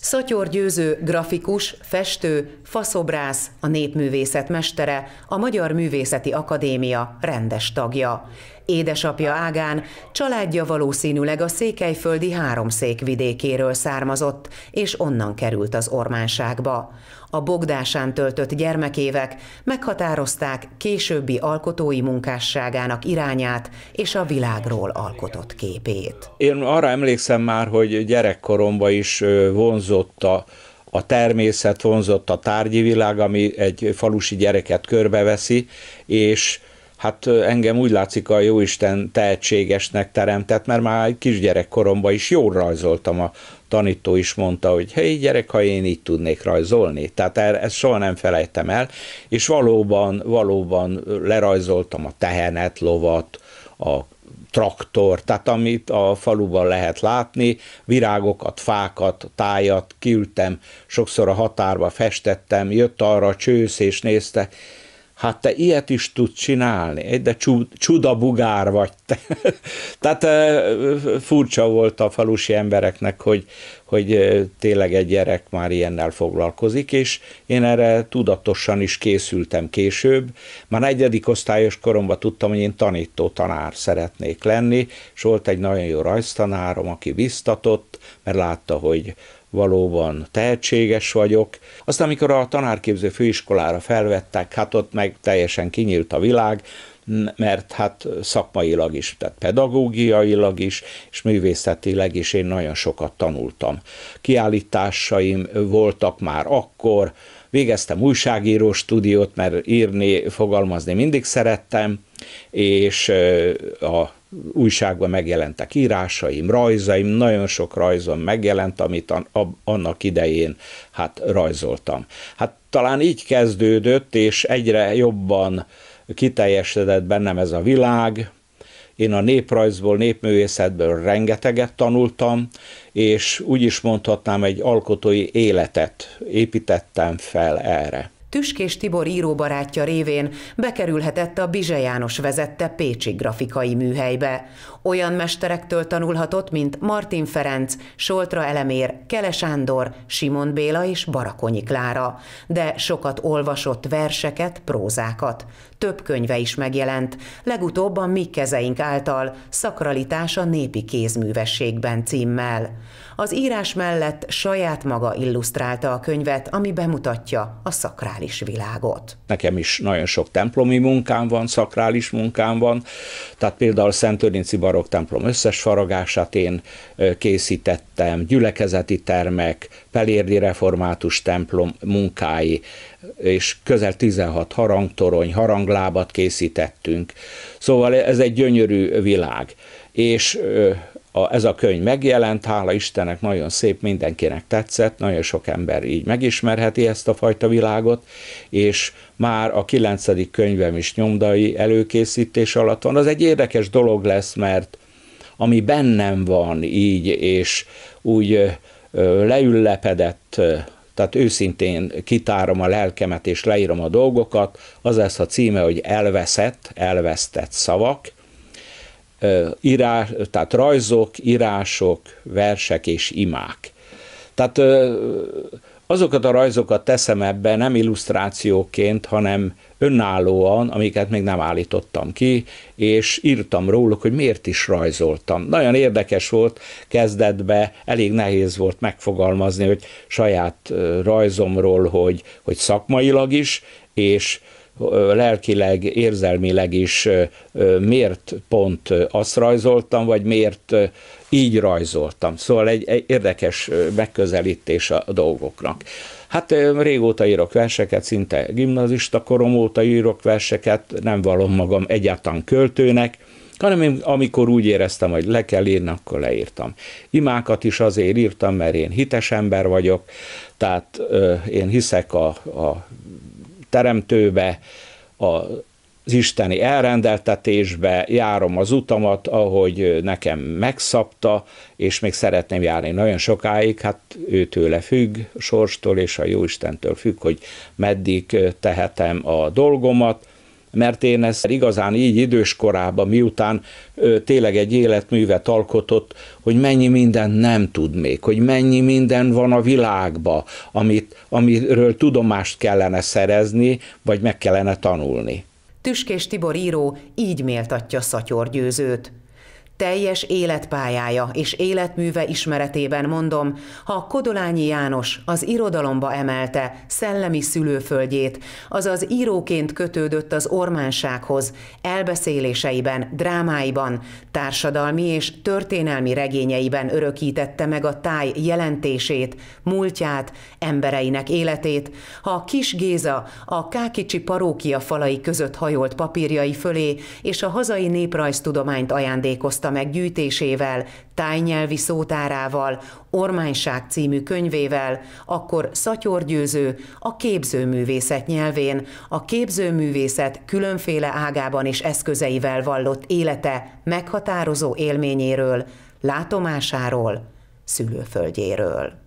Szatyor Győző grafikus, festő, faszobrász, a népművészet mestere, a Magyar Művészeti Akadémia rendes tagja. Édesapja ágán családja valószínűleg a székelyföldi háromszék vidékéről származott, és onnan került az ormánságba. A Bogdásán töltött gyermekévek meghatározták későbbi alkotói munkásságának irányát és a világról alkotott képét. Én arra emlékszem már, hogy gyerekkoromban is vonzott a a természet vonzott a tárgyi világ, ami egy falusi gyereket körbeveszi, és hát engem úgy látszik a Jóisten tehetségesnek teremtett, mert már kisgyerekkoromban is jól rajzoltam. A tanító is mondta, hogy hé gyerek, ha én így tudnék rajzolni. Tehát er, ezt soha nem felejtem el, és valóban, valóban lerajzoltam a tehenet, lovat, a traktor, tehát amit a faluban lehet látni, virágokat, fákat, tájat, kiültem, sokszor a határba festettem, jött arra a csősz és nézte, hát te ilyet is tudsz csinálni, de csuda bugár vagy te. Tehát furcsa volt a falusi embereknek, hogy, hogy tényleg egy gyerek már ilyennel foglalkozik, és én erre tudatosan is készültem később. Már negyedik osztályos koromban tudtam, hogy én tanító tanár szeretnék lenni, és volt egy nagyon jó rajztanárom, aki biztatott, mert látta, hogy valóban tehetséges vagyok. Aztán, amikor a tanárképző főiskolára felvettek, hát ott meg teljesen kinyílt a világ, mert hát szakmailag is, tehát pedagógiailag is, és művészetileg is én nagyon sokat tanultam. Kiállításaim voltak már akkor, végeztem újságíró stúdiót, mert írni, fogalmazni mindig szerettem, és a újságban megjelentek írásaim, rajzaim, nagyon sok rajzom megjelent, amit annak idején hát rajzoltam. Hát talán így kezdődött, és egyre jobban kiteljesedett bennem ez a világ, én a néprajzból, népművészetből rengeteget tanultam, és úgy is mondhatnám, egy alkotói életet építettem fel erre. Tüskés Tibor íróbarátja révén bekerülhetett a Bizse János vezette Pécsi grafikai műhelybe. Olyan mesterektől tanulhatott, mint Martin Ferenc, Soltra Elemér, Kele Sándor, Simon Béla és Barakonyi Klára, de sokat olvasott verseket, prózákat. Több könyve is megjelent, legutóbb a Mi kezeink által Szakralitás a népi kézművességben címmel. Az írás mellett saját maga illusztrálta a könyvet, ami bemutatja a szakrális világot. Nekem is nagyon sok templomi munkám van, szakrális munkám van, tehát például Szent Örinci barokk templom összes faragását én készítettem, gyülekezeti termek, Pelérdi református templom munkái, és közel 16 harangtorony, haranglábat készítettünk. Szóval ez egy gyönyörű világ. És a, ez a könyv megjelent, hála Istennek nagyon szép, mindenkinek tetszett, nagyon sok ember így megismerheti ezt a fajta világot, és már a kilencedik könyvem is nyomdai előkészítés alatt van. Az egy érdekes dolog lesz, mert ami bennem van így, és úgy leüllepedett tehát őszintén kitárom a lelkemet és leírom a dolgokat, az lesz a címe, hogy elveszett, elvesztett szavak, írás, tehát rajzok, írások, versek és imák. Tehát azokat a rajzokat teszem ebbe nem illusztrációként, hanem önállóan, amiket még nem állítottam ki, és írtam róluk, hogy miért is rajzoltam. Nagyon érdekes volt kezdetbe, elég nehéz volt megfogalmazni, hogy saját rajzomról, hogy, hogy szakmailag is, és lelkileg, érzelmileg is miért pont azt rajzoltam, vagy miért így rajzoltam. Szóval egy, egy érdekes megközelítés a dolgoknak. Hát régóta írok verseket, szinte gimnazista korom óta írok verseket, nem valom magam egyáltalán költőnek, hanem én, amikor úgy éreztem, hogy le kell írni, akkor leírtam. Imákat is azért írtam, mert én hites ember vagyok, tehát ö, én hiszek a, a teremtőbe, a az isteni elrendeltetésbe, járom az utamat, ahogy nekem megszabta, és még szeretném járni nagyon sokáig, hát őtőle függ, sorstól és a Jóistentől függ, hogy meddig tehetem a dolgomat. Mert én ezt igazán így idős korában, miután ö, tényleg egy életművet alkotott, hogy mennyi minden nem tud még, hogy mennyi minden van a világba, amit, amiről tudomást kellene szerezni, vagy meg kellene tanulni. Tüskés Tibor író így méltatja Szatyor Győzőt. Teljes életpályája és életműve ismeretében mondom, ha Kodolányi János az irodalomba emelte szellemi szülőföldjét, azaz íróként kötődött az ormánsághoz, elbeszéléseiben, drámáiban, társadalmi és történelmi regényeiben örökítette meg a táj jelentését, múltját, embereinek életét, ha Kis Géza a Kákicsi parókia falai között hajolt papírjai fölé és a hazai néprajztudományt ajándékozta, oszta meg gyűjtésével, tájnyelvi szótárával, Ormányság című könyvével, akkor Szatyor Győző a képzőművészet nyelvén, a képzőművészet különféle ágában és eszközeivel vallott élete meghatározó élményéről, látomásáról, szülőföldjéről.